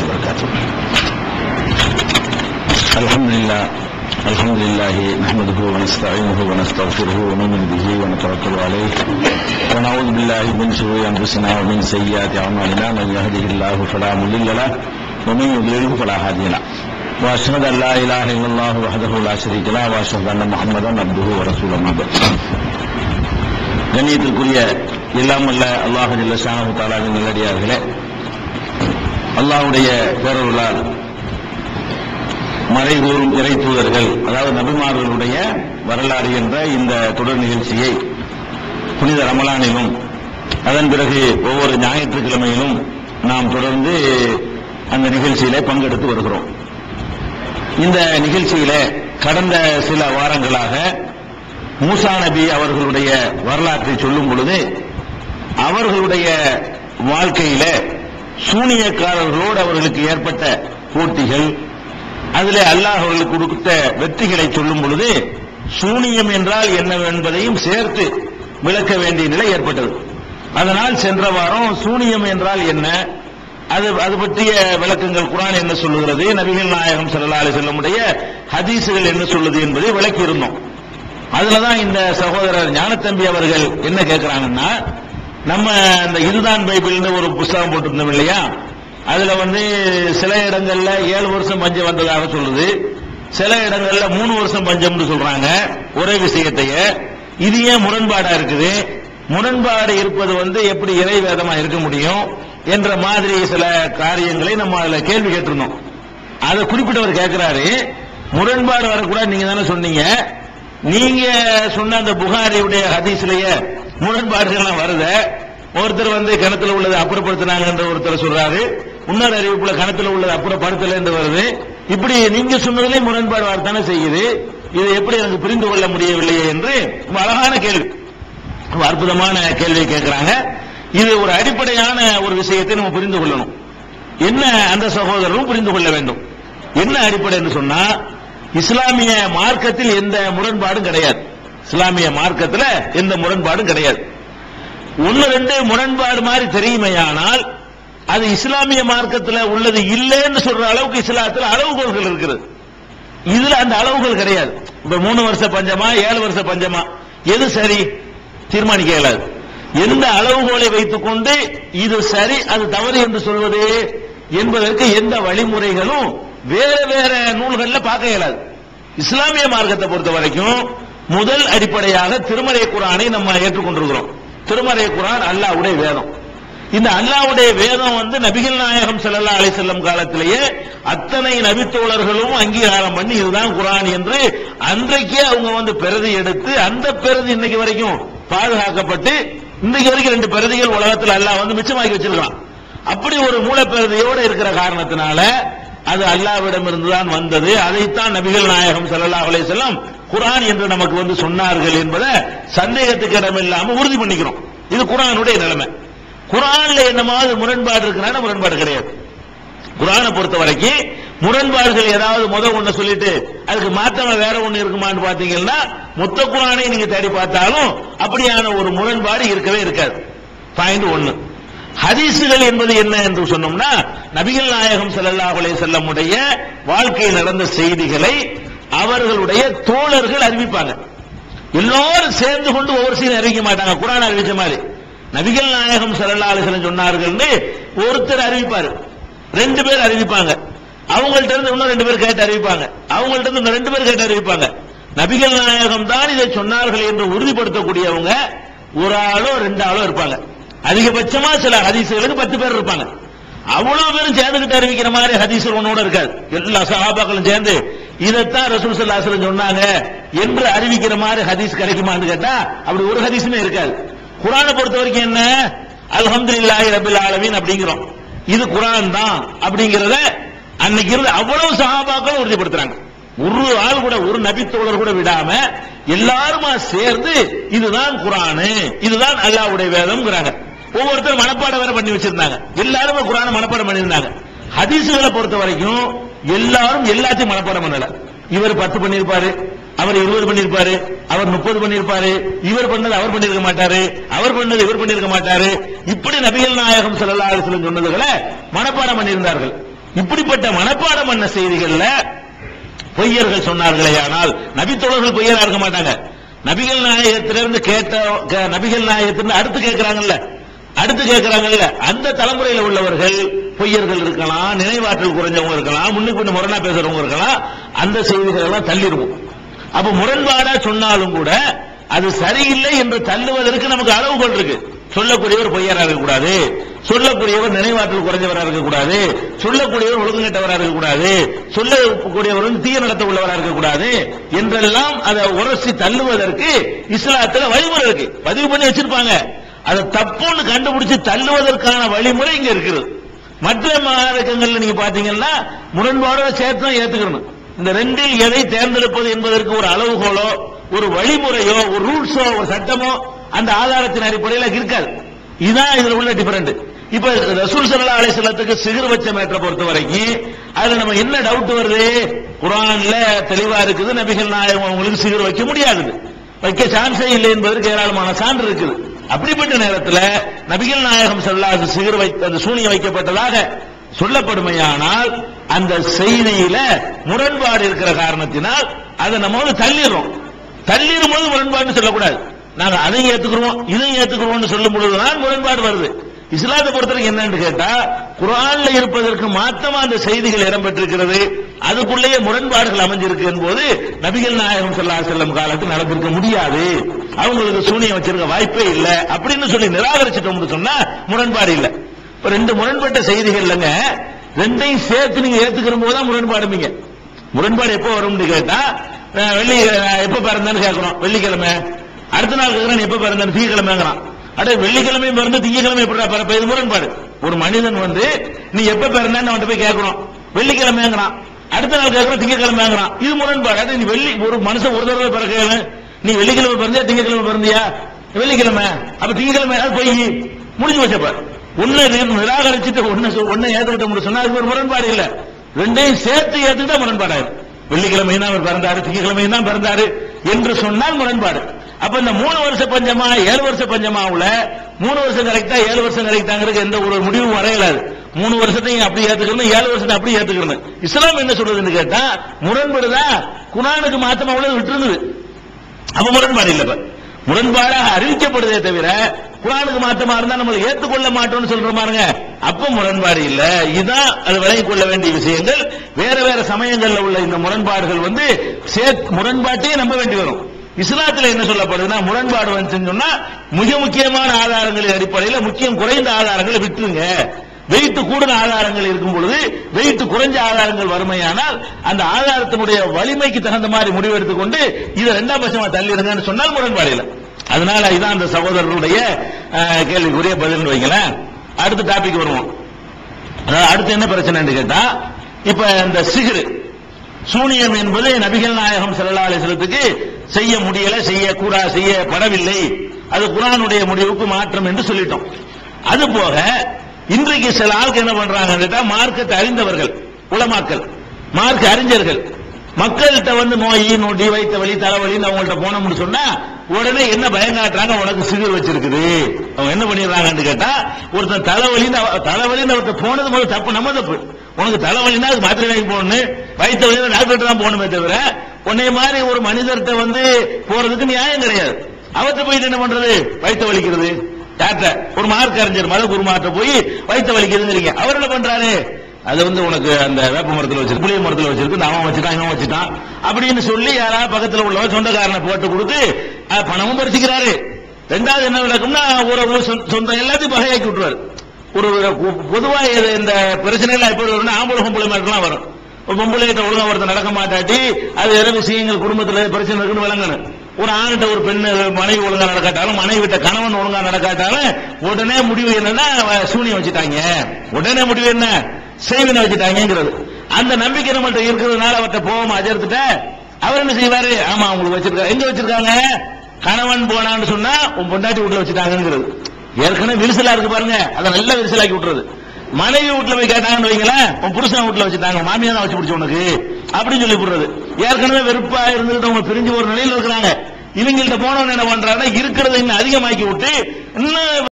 وبركاته الحمد لله الحمد لله نحمده ونستعينه ونستغفره ونؤمن به ونتوكل عليه ونعوذ بالله من شرور انفسنا ومن سيئات اعمالنا من يهده الله فلا مضل له ومن يضلله فلا هادي له واشهد ان لا اله الا الله وحده لا شريك له واشهد ان محمدا عبده ورسوله ما بعد கண்ணியத்திற்குரிய எல்லாம் அல்ல அல்லாஹ் ஜல்லஷானு தாலாவின் நல்லடியார்களே அல்லாவுடைய பேரருளால் மறைகூறும் இறை தூதர்கள் அதாவது நபிமார்களுடைய வரலாறு என்ற இந்த தொடர் நிகழ்ச்சியை புனித ரமலானிலும் அதன் பிறகு ஒவ்வொரு ஞாயிற்றுக்கிழமையிலும் நாம் தொடர்ந்து அந்த நிகழ்ச்சியில பங்கெடுத்து வருகிறோம். இந்த நிகழ்ச்சியில கடந்த சில வாரங்களாக மூசா நபி அவர்களுடைய வரலாற்றை சொல்லும் பொழுது அவர்களுடைய வாழ்க்கையில சூனியக்காரர்களோடு அவர்களுக்கு ஏற்பட்ட போட்டிகள் அதில் அல்லாஹ் அவர்களுக்கு கொடுத்த வெற்றிகளை சொல்லும் பொழுது சூனியம் என்றால் என்ன என்பதையும் சேர்த்து விளக்க வேண்டிய நிலை ஏற்பட்டது. அதனால் சென்ற வாரம் சூனியம் என்றால் என்ன அது அது பற்றிய விளக்கங்கள் குரான் என்ன சொல்லுகிறது நபிகள் நாயகம் ஸல்லல்லாஹு அலைஹி வஸல்லமுடைய ஹதீஸுகள் என்ன சொல்லுது என்பதை விளக்கியிருந்தோம். அதுலதான் இந்த சகோதரர் ஞானத்தம்பி அவர்கள் என்ன கேட்கிறாங்கன்னா நம்ம இந்த இதுதான் பைபிள்னு ஒரு புஸ்தகம் போட்டிருந்தோம் இல்லையா? அதுல வந்து சில இடங்கள்ல ஏழு வருஷம் பஞ்சம் வந்ததாக சொல்லுது. சில இடங்கள்ல மூணு வருஷம் பஞ்சம்னு சொல்றாங்க ஒரே விஷயத்தைய. இது ஏன் முரண்பாடா இருக்குது? முரண்பாடு இருப்பது வந்து எப்படி இறைவேதமா இருக்க முடியும் என்ற மாதிரி சில காரியங்களை நம்ம அதுல கேள்வி கேட்டிருந்தோம். அதை குறிப்பிட்டவர் கேட்கிறாரு. முரண்பாடு வரக்கூடாது நீங்க தானே சொன்னீங்க. நீங்க சொன்ன அந்த புகாரியுடைய ஹதீஸ்லயே முரண்பாடுகள்லாம் வருத. ஒருத்தர் வந்து கிணத்துல உள்ளதை அப்புறப்படுத்தினாங்கன்ற ஒருத்தர் சொல்றாரு. இன்னொரு அறிவிப்புல கணத்தில் உள்ளது அப்புறப்படுத்தல என்று வருது. இப்படி நீங்க சொன்னதிலே முரண்பாடு வரத்தானே செய்யுது. இதை எப்படி எனக்கு புரிந்து கொள்ள முடியவில்லையே என்று ரொம்ப அழகான கேள்வி. ரொம்ப அற்புதமான கேள்வியை கேட்கிறாங்க. இது ஒரு அடிப்படையான ஒரு விஷயத்தை நம்ம புரிந்து கொள்ளணும். என்ன அந்த சகோதரரும் புரிந்து கொள்ள வேண்டும். என்ன அடிப்படை என்று சொன்னா இஸ்லாமிய மார்க்கத்தில் எந்த முரண்பாடும் கிடையாது. இஸ்லாமிய மார்க்கத்தில் எந்த முரண்பாடும் கிடையாது. ஒன்னு ரெண்டு முரண்பாடு மாதிரி தெரியுமையானால் அது இஸ்லாமிய மார்க்கத்தில் உள்ளது இல்லைன்னு சொல்ற அளவுக்கு இஸ்லாத்தில் அளவுகோல்கள் இருக்கிறது. இதுல அந்த அளவுகள் கிடையாது. இப்ப மூணு வருஷ பஞ்சமா ஏழு வருஷ பஞ்சமா? எது சரி? தீர்மானிக்க இயலாது. எந்த அளவுகோலை வைத்துக் கொண்டு இது சரி அது தவறு என்று சொல்வது என்பதற்கு எந்த வழிமுறைகளும் வேற வேற நூல்கள்ல பார்க்க இயலாது. இஸ்லாமிய மார்க்கத்தை பொறுத்த வரைக்கும் முதல் அடிப்படையாக திருமறை குரானை நம்ம ஏற்றுக்கொண்டிருக்கிறோம். திருமறை குரான் அல்லாஹ்வுடைய வேதம். இந்த அல்லாஹ்வுடைய வேதம் வந்து நபிகள் நாயகம் செல்லல்லா அலை செல்லும் காலத்திலேயே அத்தனை நபித்தோழர்களும் அங்கீகாரம் பண்ணி இதுதான் குரான் என்று அன்றைக்கே அவங்க வந்து பிரதி எடுத்து அந்த பிரதி இன்னைக்கு வரைக்கும் பாதுகாக்கப்பட்டு இன்னைக்கு வரைக்கும் ரெண்டு பிரதிகள் உலகத்தில் அல்லாஹ் வந்து மிச்சமாக்கி வச்சிருக்கலாம் அப்படி ஒரு மூலப்பிரதியோடு இருக்கிற காரணத்தினால அது அல்லாவிடம் இருந்துதான் வந்தது. அதைத்தான் நபிகள் நாயகம் செல்லல்லா அலை செல்லம் குரான் என்று நமக்கு வந்து சொன்னார்கள் என்பதை சந்தேகத்துக்கு இடமில்லாம உறுதி பண்ணிக்கிறோம். இது குரானுடைய நிலைமை. குர்ஆன்ல என்னமாவது முரண்பாடு இருக்கிறான முரண்பாடு கிடையாது. குரானை பொறுத்த வரைக்கும் முரண்பாடுகள் ஏதாவது முத ஒண்ணு சொல்லிட்டு அதுக்கு மாத்தமா வேற ஒண்ணு இருக்குமான்னு பாத்தீங்கன்னா மொத்த குரானை நீங்க தேடி பார்த்தாலும் அப்படியான ஒரு முரண்பாடு இருக்கவே இருக்காது. பாயிண்ட் ஒன்னு ஹதீசுகள் என்பது என்ன என்று சொன்னோம்னா நபிகள் நாயகம் ஸல்லல்லாஹு அலைஹி வஸல்லமுடைய வாழ்க்கையில் நடந்த செய்திகளை அவர்களுடைய தோழர்கள் அறிவிப்பாங்க. எல்லாரும் சேர்ந்து கொண்டு ஒவ்வொரு சீன் அறிவிக்க மாட்டாங்க. குரான் அறிவிச்ச மாதிரி. நபிகள் நாயகம் ஸல்லல்லாஹு சொன்னார்கள் சொன்னார்கள்னு ஒருத்தர் அறிவிப்பாரு. ரெண்டு பேர் அறிவிப்பாங்க. அவங்கள்ட்ட இருந்து இன்னும் ரெண்டு பேர் கேட்டு அறிவிப்பாங்க. அவங்கள்ட்ட இருந்து இன்னும் ரெண்டு பேர் கேட்டு அறிவிப்பாங்க. நபிகள் நாயகம் தான் இதை சொன்னார்கள் என்று உறுதிப்படுத்தக்கூடியவங்க ஒரு ஆளோ ரெண்டு ஆளோ இருப்பாங்க. அதிகபட்சமா சில ஹதீசுகளுக்கு பத்து பேர் இருப்பாங்க. அவ்வளவு பேரும் சேர்ந்துகிட்டு அறிவிக்கிற மாதிரி ஹதீசுகள் ஒன்னோட இருக்காது. எல்லா சகாபாக்களும் சேர்ந்து இதைத்தான் ரசூல் ஸல்லல்லாஹு சொன்னாங்க என்று அறிவிக்கிற மாதிரி ஹதீஸ் கிடைக்குமான்னு கேட்டா அப்படி ஒரு ஹதீஸுமே இருக்காது. குரானை பொறுத்த வரைக்கும் என்ன? அல்ஹம்துலில்லாஹி ரபில் ஆலமீன் அப்படிங்கிறோம். இது குரான் தான் அப்படிங்கறத அன்னைக்கு இருந்து அவ்வளவு சகாபாக்களும் உறுதிப்படுத்துறாங்க. ஒரு ஆள் கூட ஒரு நபித்தோழர் கூட விடாம எல்லாருமா சேர்ந்து இதுதான் குரானு இதுதான் அல்லாவுடைய வேதம்ங்கிறாங்க. ஒவ்வொருத்தரும் மனப்பாடம் வேற பண்ணி வச்சிருந்தாங்க. எல்லாருமே குரானை மனப்பாடம் பண்ணியிருந்தாங்க. ஹதீசுகளை பொறுத்த வரைக்கும் எல்லாரும் எல்லாத்தையும் மனப்பாடம் பண்ணல. இவர் பத்து பண்ணியிருப்பாரு அவர் இருபது பண்ணியிருப்பாரு அவர் முப்பது பண்ணியிருப்பாரு இவர் பண்ணது அவர் பண்ணியிருக்க மாட்டாரு அவர் பண்ணது இவர் பண்ணியிருக்க மாட்டாரு. இப்படி நபிகள் நாயகம் ஸல்லல்லாஹு அலைஹி சொன்னதுகளை மனப்பாடம் பண்ணியிருந்தார்கள். இப்படிப்பட்ட மனப்பாடம் பண்ண செய்திகள்ல பொய்யர்கள் சொன்னார்களே ஆனால் நபித்தோழர்கள் பொய்யரா இருக்க மாட்டாங்க. நபிகள் நாயகத்திலிருந்து கேட்ட நபிகள் நாயகத்திலிருந்து அடுத்து கேட்கிறாங்கல்ல. அடுத்து கேட்கிறாங்கல்ல. அந்த தலைமுறையில் உள்ளவர்கள் பொய்யர்கள் இருக்கலாம் நினைவாற்றல் குறைஞ்சவங்க இருக்கலாம் முன்னுக்கு பின்ன முரணா பேசுறவங்க இருக்கலாம் அந்த செய்திகள் எல்லாம் தள்ளிடுவோம். அப்ப முரண்பாடா சொன்னாலும் கூட அது சரியில்லை என்று தள்ளுவதற்கு நமக்கு அளவுகள் இருக்கு. சொல்லக்கூடியவர் பொய்யரா இருக்கக்கூடாது சொல்லக்கூடியவர் நினைவாற்றல் குறைஞ்சவராக இருக்கக்கூடாது சொல்லக்கூடியவர் ஒழுங்குகட்டவராக இருக்கக்கூடாது சொல்லக்கூடியவர் தீய நடத்த உள்ளவராக இருக்கக்கூடாது என்றெல்லாம் அதை உரசி தள்ளுவதற்கு இஸ்லாத்துல வழிமுறை இருக்கு. பதிவு பண்ணி வச்சிருப்பாங்க. அதை தப்புன்னு கண்டுபிடிச்சு தள்ளுவதற்கான வழிமுறை இங்க இருக்குது. மற்ற மார்க்கங்கள்ல நீங்க பாத்தீங்கன்னா முரண்பாடோட சேர்த்து தான் ஏத்துக்கணும். இந்த ரெண்டில் எதை தேர்ந்தெடுப்பது என்பதற்கு ஒரு அளவுகோலோ ஒரு வழிமுறையோ ஒரு ரூல்ஸோ ஒரு சட்டமோ அந்த ஆதாரத்தின் அடிப்படையில் இருக்காது. இதுதான் இதுல உள்ள டிஃபரெண்ட் இப்ப ரசூல் சல்லா அலிஸ்லத்துக்கு சிகர் வச்ச மேட்டரை பொறுத்த வரைக்கும் அதுல நம்ம என்ன டவுட் வருது? குரான்ல தெளிவா இருக்குது நபிகள் நாயகம் அவங்களுக்கு சிகர் வைக்க முடியாது வைக்க சான்ஸே இல்லை என்பதற்கு ஏராளமான சான்று இருக்குது. அப்படிப்பட்ட நேரத்தில் நபிகள் நாயகம் செல்லாது சிகர் வைத்த அந்த வைக்கப்பட்டதாக சொல்லப்படுமையானால் அந்த செய்தியில முரண்பாடு இருக்கிற காரணத்தினால் அதை நம்ம வந்து தள்ளிடுறோம். தள்ளிடும் போது முரண்பாடுன்னு சொல்லக்கூடாது. நாங்க அதையும் ஏத்துக்கிறோம் இதையும் ஏத்துக்கிறோம்னு சொல்லும் பொழுதுதான் முரண்பாடு வருது. இஸ்லாத்தை பொறுத்தவரைக்கும் என்னன்னு கேட்டா குரான்ல இருப்பதற்கு மாத்தமா அந்த செய்திகள் இடம்பெற்றிருக்கிறது அதுக்குள்ளேயே முரண்பாடுகள் அமைஞ்சிருக்கு என்போது நபிகள் நாயகம் சொல்லா செல்லும் காலத்தில் நடந்திருக்க முடியாது. அவங்களுக்கு சூனியம் வச்சிருக்க வாய்ப்பே இல்லை. அப்படின்னு சொல்லி நிராகரிச்சிட்டோம்னு சொன்னா முரண்பாடு இல்லை. இப்ப ரெண்டு முரண்பட்ட இல்லைங்க. ரெண்டையும் சேர்த்து நீங்க ஏத்துக்கிற போது தான் முரண்பாடுமீங்க முரண்பாடு எப்போ வரும்னு கேட்டா வெள்ளி எப்ப பிறந்தான்னு கேட்கிறோம் வெள்ளிக்கிழமை. அடுத்த நாள் கேட்கிறேன் நீ எப்ப பிறந்தான்னு? சீக்கிழமைங்கிறான் அடே வெள்ளிக்கிழமை பிறந்து திங்கக்கிழமை எப்படி பிறப்ப இது முரண்பாடு ஒரு மனிதன் வந்து நீ எப்ப பிறந்தான்னு அவன் போய் கேட்கணும். வெள்ளிக்கிழமைங்கிறான் அடுத்த நாள் கேட்கணும் திங்கக்கிழமைங்கிறான் இது முரண்பாடு அடே நீ வெள்ளி ஒரு மனுஷன் ஒரு தடவை பிறக்கல நீ வெள்ளிக்கிழமை பிறந்தியா திங்கக்கிழமை பிறந்தியா? வெள்ளிக்கிழமை. அப்ப திங்கக்கிழமை ஏதாவது போய்? முடிஞ்சு வச்சப்ப ஒன்னு நிராகரிச்சுட்டு ஒன்னு சொ- ஒன்னு ஏத்துக்கிட்ட சொன்னா அதுக்கு ஒரு முரண்பாடு இல்ல. ரெண்டையும் சேர்த்து ஏத்துக்கிட்டா முரண்பாடாயிரும் வெள்ளிக்கிழமை தான் அவர் பிறந்தாரு திங்கக்கிழமை தான் பிறந்தாரு என்று சொன்னால் முரண்பாடு அப்ப இந்த மூணு வருஷ பஞ்சமா ஏழு வருஷ பஞ்சமாவுல மூணு வருஷம் கரெக்டா ஏழு வருஷம் கரெக்டாங்கிறது எந்த ஒரு முடிவும் வரையலாது மூணு வருஷத்தையும் அப்படி ஏத்துக்கணும் ஏழு வருஷத்தை அப்படி ஏத்துக்கணும். இஸ்லாம் என்ன சொல்றதுன்னு கேட்டா முரண்படுதா? குரானுக்கு மாத்தமா உள்ளது விட்டுருந்தது. அப்ப முரண்பாடு இல்ல முரண்பாடாக அறிவிக்கப்படுதே தவிர குரானுக்கு மாத்தமா இருந்தா நம்ம ஏத்துக்கொள்ள மாட்டோம்னு சொல்ற பாருங்க. அப்ப முரண்பாடு இல்ல. இதுதான் அது விலகி கொள்ள வேண்டிய விஷயங்கள். வேற வேற சமயங்கள்ல உள்ள இந்த முரண்பாடுகள் வந்து முரண்பாட்டையே நம்ப வேண்டி வரும். இஸ்லாத்துல என்ன சொல்லப்படுதுன்னா முரண்பாடு வந்துச்சுன்னு சொன்னா மிக முக்கியமான ஆதாரங்களின் அடிப்படையில் முக்கியம் குறைந்த ஆதாரங்களை விட்டுருங்க. வெயிட் கூடுன ஆதாரங்கள் இருக்கும் பொழுது வெயிட் குறைஞ்ச ஆதாரங்கள் வறுமையானால் அந்த ஆதாரத்தினுடைய வலிமைக்கு தகுந்த மாதிரி முடிவு எடுத்துக்கொண்டு இதை ரெண்டாம் பட்சமா தள்ளிடுங்கன்னு சொன்னால் முரண்பாடு இல்லை. அதனால இதான் அந்த சகோதரருடைய கேள்விக்குரிய பதில் வைங்களேன். அடுத்த டாபிக் வருவோம். அதாவது அடுத்து என்ன பிரச்சனைன்னு கேட்டா இப்ப இந்த சிகிரு. சூனியம் என்பது நபிகள் நாயகம் செல்லா அலைஹி செய்ய முடியல செய்யக்கூடா செய்யப்படவில்லை. அது குரானுடைய முடிவுக்கு மாற்றம் என்று சொல்லிட்டோம். அது போக இன்றைக்கு சில ஆளுக்கு என்ன பண்றாங்கன்னு கேட்டா மார்க்கத்தை அறிந்தவர்கள் உலமாக்கல் மார்க்க அறிஞர்கள் மக்கள்கிட்ட வந்து நோய் நொடி வைத்த வழி தலைவலின்னு அவங்கள்ட்ட போனோம்னு சொன்னா உடனே என்ன பயம் காட்டுறாங்க உனக்கு சிகிர் வச்சிருக்குது. அவங்க என்ன பண்ணிடுறாங்கன்னு கேட்டா ஒருத்தன் தலைவலின்னு அவ- தலைவலின்னு ஒருத்தர் போனது முதல்ல தப்பு நம்ம தப்பு. உனக்கு தலைவலின்னா அது மாத்திரை வாங்கி போகணும் வயிற்று வலி டாக்டர் தான் போகணுமே தவிர உன்னை மாதிரி ஒரு மனிதர்கிட்ட வந்து போறதுக்கு நியாயம் கிடையாது. அவர்கிட்ட போயிட்டு என்ன பண்றது? வயிற்று வலிக்கிறது. டாக்டர் ஒரு மார்க் அறிஞர் மத குருமார்ட்ட போய் வயிற்று வலிக்குதுங்கிறீங்க அவர் என்ன பண்றாரு? அது வந்து உனக்கு அந்த வேப்ப மரத்தில் வச்சிருக்கு புளிய மரத்தில் வச்சிருக்கு அவன் வச்சுட்டான் இவன் வச்சுட்டான் அப்படின்னு சொல்லி யாராவது பக்கத்தில் உள்ளவன் சொந்தக்காரனை போட்டு கொடுத்து பணமும் பறிச்சுக்கிறாரு. ரெண்டாவது என்ன விளக்கம்னா ஒரு ஒரு சொந்த- சொந்தம் எல்லாத்தையும் பகையாக்கி விட்டுருவாரு. ஒரு ஒரு இது இந்த பிரச்சனைகள்லாம் எப்படி வரும்னா ஆம்பளை பொம்பளை மாதிரிலாம் வரும். ஒரு பொம்பளை கிட்ட ஒழுங்கா ஒருத்தர் நடக்க மாட்டாட்டி அது எந்த விஷயங்கள் குடும்பத்தில் பிரச்சனை இருக்குன்னு விளங்கணும். ஒரு ஆண்கிட்ட ஒரு பெண் மனைவி ஒழுங்கா நடக்காட்டாலும் மனைவி விட்ட கணவன் ஒழுங்கா நடக்காட்டாலும் உடனே முடிவு என்னன்னா சூனியம் வச்சுட்டாங்க. உடனே முடிவு என்ன? செய்வினை வச்சுட்டாங்கிறது அந்த நம்பிக்கை நம்மள்ட்ட இருக்கிறதுனால அவர்கிட்ட போகாம அஜர்த்துட்ட அவர் என்ன செய்வாரு? ஆமா அவங்களுக்கு வச்சிருக்காரு எங்க வச்சிருக்காங்க? கணவன் போனான்னு சொன்னா உன் பொண்டாட்டி வீட்டுல வச்சுட்டாங்கிறது ஏற்கனவே விரிசலா இருக்கு பாருங்க. அதை நல்லா விரிசலாக்கி விட்டுறது. மனைவி வீட்டுல போய் கேட்டாங்கன்னு வைங்களேன் உன் புருஷன் வீட்டுல வச்சுட்டாங்க மாமியா தான் வச்சு பிடிச்ச உனக்கு அப்படின்னு சொல்லி விடுறது ஏற்கனவே வெறுப்பா இருந்துட்டு அவங்க பிரிஞ்சு ஒரு நிலையில இருக்கிறாங்க. இவங்கள்ட்ட போனவன் என்ன பண்றாங்கன்னா இருக்கிறத இன்னும் அதிகமாக்கி விட்டு இன்னும்